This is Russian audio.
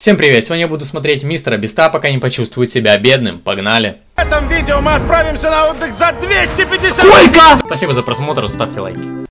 Всем привет, сегодня я буду смотреть мистера Беста, пока не почувствует себя бедным. Погнали! В этом видео мы отправимся на отдых за 250... Сколько? Спасибо за просмотр, ставьте лайки.